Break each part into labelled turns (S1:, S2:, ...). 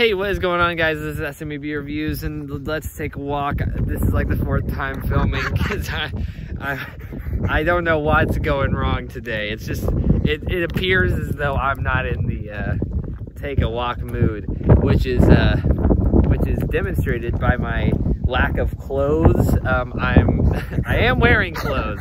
S1: Hey, what is going on guys? This is SMEB Reviews and let's take a walk. This is like the fourth time filming because I, I, I don't know what's going wrong today. It's just, it, it appears as though I'm not in the uh, take a walk mood, which is, uh, which is demonstrated by my lack of clothes. Um, I'm, I am wearing clothes,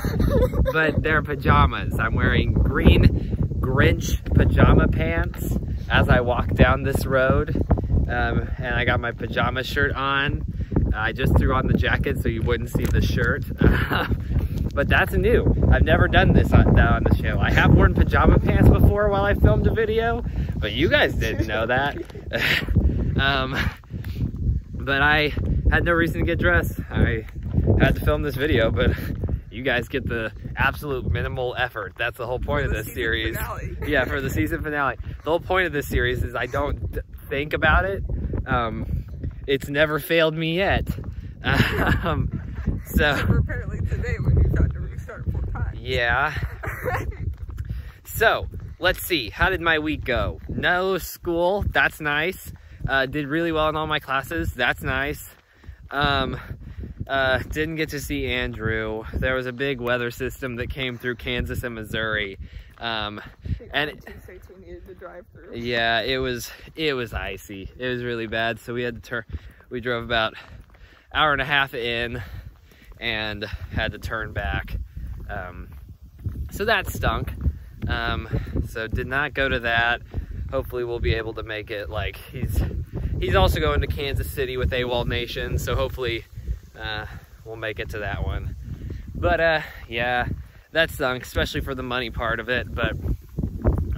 S1: but they're pajamas. I'm wearing green Grinch pajama pants as I walk down this road um, and I got my pajama shirt on. I just threw on the jacket so you wouldn't see the shirt. but that's new. I've never done this on, on the show. I have worn pajama pants before while I filmed a video, but you guys didn't know that. um, but I had no reason to get dressed. I had to film this video, but you guys get the absolute minimal effort. That's the whole point
S2: of
S1: this series.
S2: Finale.
S1: yeah, for the season finale. The whole point of this series is I don't think about it. Um, it's never failed me yet. Um, so
S2: apparently today when you tried to restart.
S1: Yeah. so let's see. How did my week go? No school. That's nice. Uh, did really well in all my classes. That's nice. Um, uh, didn't get to see Andrew. There was a big weather system that came through Kansas and Missouri. Um, and it, yeah, it was it was icy. It was really bad. So we had to turn. We drove about hour and a half in, and had to turn back. Um, so that stunk. Um, so did not go to that. Hopefully we'll be able to make it. Like he's he's also going to Kansas City with AWOLNATION. So hopefully uh, we'll make it to that one. But uh, yeah, that stunk, especially for the money part of it. But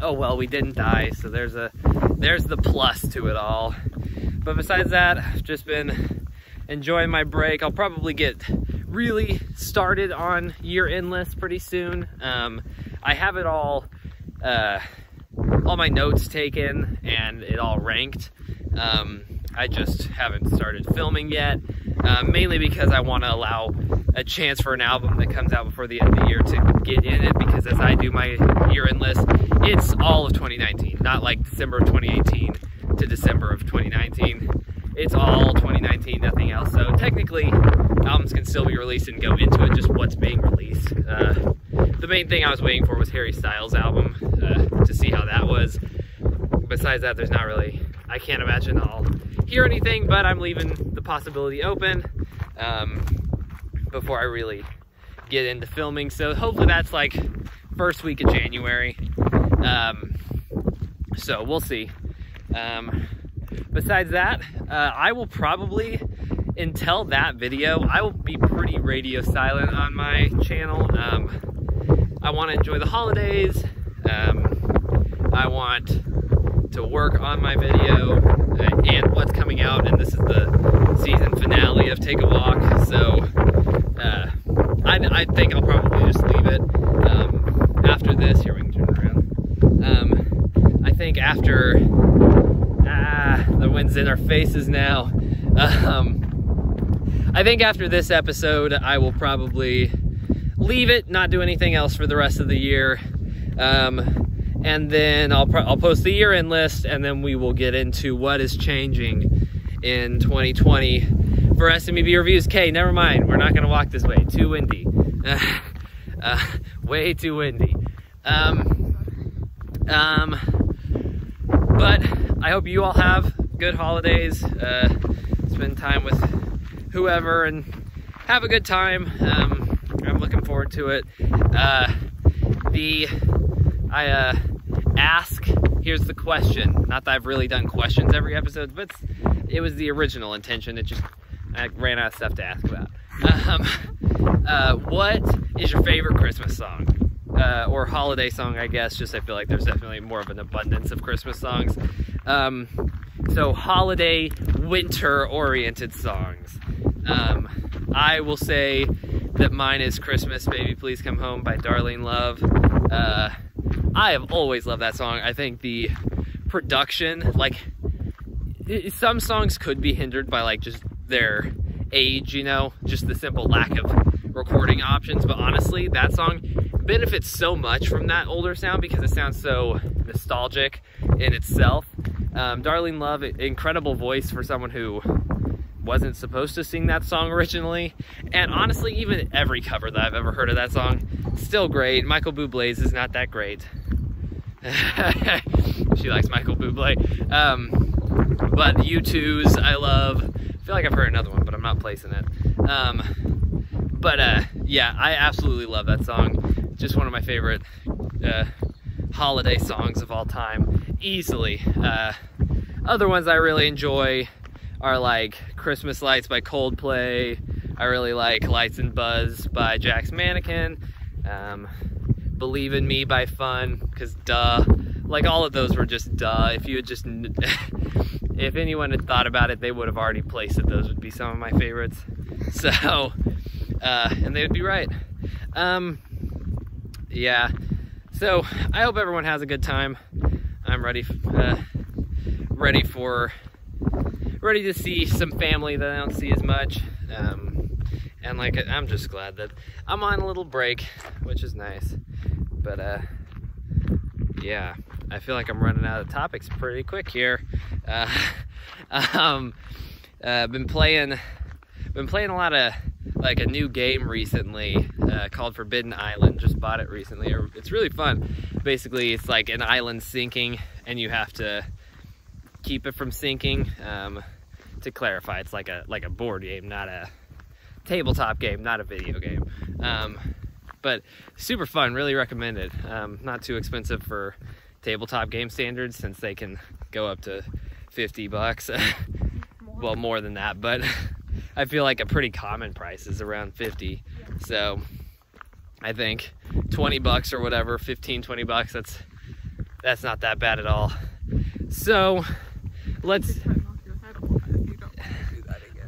S1: oh well, we didn't die, so there's a there's the plus to it all. But besides that, I've just been enjoying my break. I'll probably get really started on year end list pretty soon. Um, I have it all, uh, all my notes taken and it all ranked. Um, I just haven't started filming yet, uh, mainly because I want to allow a chance for an album that comes out before the end of the year to get in it because as I do my year-end list, it's all of 2019, not like December of 2018 to December of 2019. It's all 2019, nothing else. So technically, albums can still be released and go into it, just what's being released. Uh, the main thing I was waiting for was Harry Styles' album uh, to see how that was. Besides that, there's not really, I can't imagine I'll hear anything, but I'm leaving the possibility open um, before I really get into filming. So hopefully that's like first week of January. Um, so we'll see. Um, besides that, uh, I will probably, until that video, I will be pretty radio silent on my channel. Um, I want to enjoy the holidays. Um, I want to work on my video uh, and what's coming out, and this is the season finale of Take a Walk. So uh, I, I, think I'll probably just leave it um, after this. Here we can turn around. Um, I think after ah, the wind's in our faces now. Um, I think after this episode, I will probably leave it, not do anything else for the rest of the year. Um, and then I'll, I'll post the year end list and then we will get into what is changing in 2020 for SMEB reviews. K, never mind, we're not gonna walk this way, too windy. uh, way too windy. Um, um, but I hope you all have good holidays, uh, spend time with whoever and have a good time. Um, I'm looking forward to it. Uh, the, I, uh, ask, here's the question. Not that I've really done questions every episode, but it was the original intention. It just, I ran out of stuff to ask about. Um, uh, what is your favorite Christmas song? Uh, or holiday song, I guess, just I feel like there's definitely more of an abundance of Christmas songs. Um, so holiday, winter-oriented songs. Um, I will say that mine is Christmas, Baby Please Come Home by Darlene Love. Uh, I have always loved that song. I think the production, like, it, some songs could be hindered by like just their age, you know, just the simple lack of recording options. But honestly, that song benefits so much from that older sound because it sounds so nostalgic in itself. Um, Love, incredible voice for someone who wasn't supposed to sing that song originally. And honestly, even every cover that I've ever heard of that song, still great. Michael Bublé's is not that great. she likes Michael Bublé. Um, but U2's I love. I feel like I've heard another one, but I'm not placing it. Um, but uh, yeah, I absolutely love that song. Just one of my favorite uh, holiday songs of all time, easily. Uh, other ones I really enjoy are like Christmas Lights by Coldplay. I really like Lights and Buzz by Jack's Mannequin. Um, Believe in Me by Fun, because duh. Like all of those were just duh. If you had just, if anyone had thought about it, they would have already placed it. Those would be some of my favorites. So, uh, and they would be right. Um, yeah. So I hope everyone has a good time. I'm ready, uh, ready for, ready to see some family that I don't see as much. Um, and like, I'm just glad that I'm on a little break, which is nice. But uh, yeah, I feel like I'm running out of topics pretty quick here. Uh, um, uh, been playing, been playing a lot of like a new game recently uh, called Forbidden Island. Just bought it recently. It's really fun. Basically, it's like an island sinking, and you have to keep it from sinking. Um, to clarify, it's like a like a board game, not a tabletop game, not a video game. Um, but super fun, really recommended. Um, not too expensive for tabletop game standards since they can go up to 50 bucks. well, more than that, but I feel like a pretty common price is around 50. So I think 20 bucks or whatever, 15, 20 bucks, that's that's not that bad at all. So let's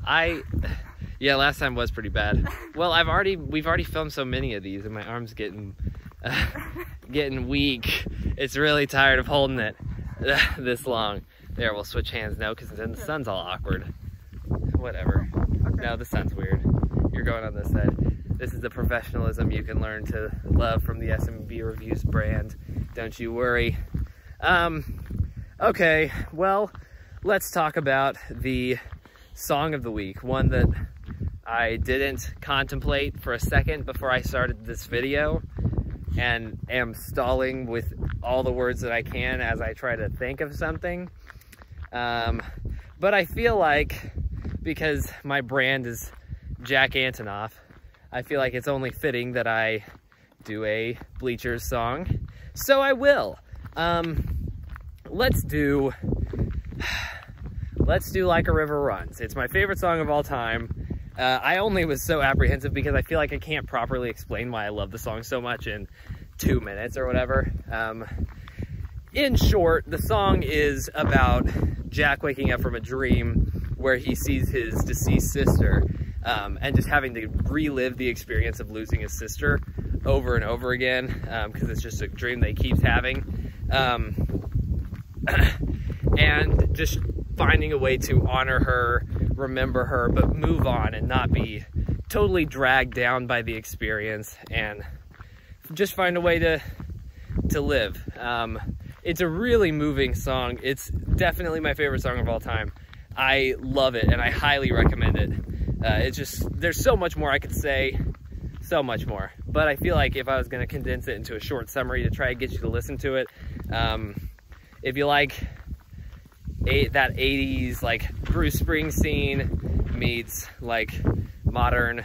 S1: I yeah, last time was pretty bad. Well, I've already we've already filmed so many of these and my arm's getting uh, getting weak. It's really tired of holding it this long. There, we'll switch hands now because then the sun's all awkward. Whatever. Okay. No, the sun's weird. You're going on this side. This is the professionalism you can learn to love from the SMEB Reviews brand. Don't you worry. Um, okay, well, let's talk about the song of the week. One that I didn't contemplate for a second before I started this video and am stalling with all the words that I can as I try to think of something. Um, but I feel like because my brand is Jack Antonoff, I feel like it's only fitting that I do a Bleachers song. So I will. Um, let's do, let's do Like a River Runs. It's my favorite song of all time. Uh, I only was so apprehensive because I feel like I can't properly explain why I love the song so much in two minutes or whatever. Um, in short, the song is about Jack waking up from a dream where he sees his deceased sister um, and just having to relive the experience of losing his sister over and over again because um, it's just a dream that he keeps having. Um, and just finding a way to honor her, remember her, but move on and not be totally dragged down by the experience and just find a way to to live. Um, it's a really moving song. It's definitely my favorite song of all time. I love it and I highly recommend it. Uh, it's just, there's so much more I could say, so much more. But I feel like if I was gonna condense it into a short summary to try and get you to listen to it, um, if you like eight, that 80s like Bruce Springsteen meets like modern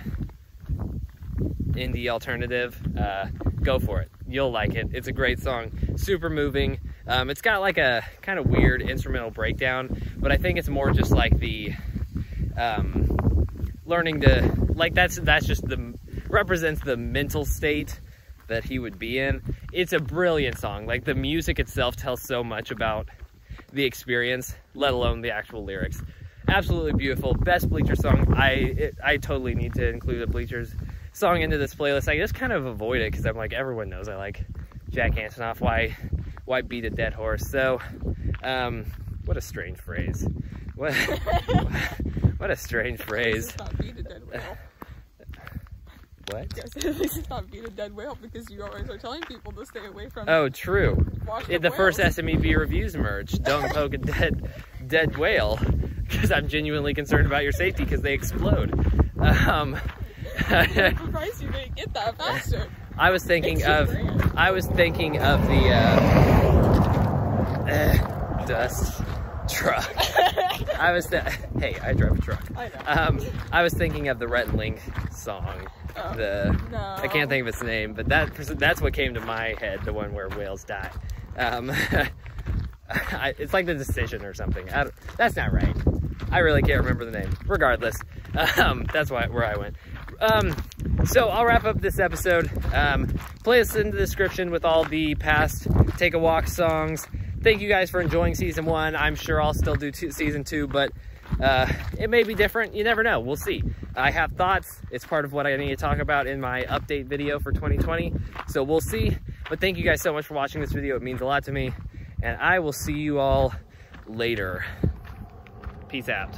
S1: indie alternative, uh, go for it. You'll like it. It's a great song, super moving. Um, it's got like a kind of weird instrumental breakdown, but I think it's more just like the um, learning to like that's that's just the represents the mental state that he would be in. It's a brilliant song. Like the music itself tells so much about the experience, let alone the actual lyrics. Absolutely beautiful. Best Bleacher song. I it, I totally need to include a Bleachers song into this playlist. I just kind of avoid it because I'm like, everyone knows I like Jack Antonoff. Why, why beat a dead horse? So, um, what a strange phrase. What, what a strange phrase. What?
S2: Said at least it's not being a dead whale because you always are telling people to stay away from
S1: Oh, true. Yeah, the
S2: up
S1: first
S2: whales.
S1: SMEB reviews merch. Don't poke a dead dead whale because I'm genuinely concerned about your safety because they explode. Um,
S2: surprised you didn't get that faster.
S1: I was thinking of
S2: brand.
S1: I was thinking of the uh, eh, dust truck. I was hey, I drive a truck.
S2: I know.
S1: Um, I was thinking of the Rhett Link song.
S2: Oh,
S1: The
S2: no.
S1: I can't think of its name, but that that's what came to my head. The one where whales die. Um, I, it's like the decision or something. I don't- that's not right. I really can't remember the name. Regardless, um, that's why where I went. Um, so I'll wrap up this episode. Um, play us in the description with all the past Take a Walk songs. Thank you guys for enjoying season one. I'm sure I'll still do two, season two, but uh, it may be different. You never know. We'll see. I have thoughts. It's part of what I need to talk about in my update video for 2020. So we'll see. But thank you guys so much for watching this video. It means a lot to me. And I will see you all later. Peace out.